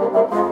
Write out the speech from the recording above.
Música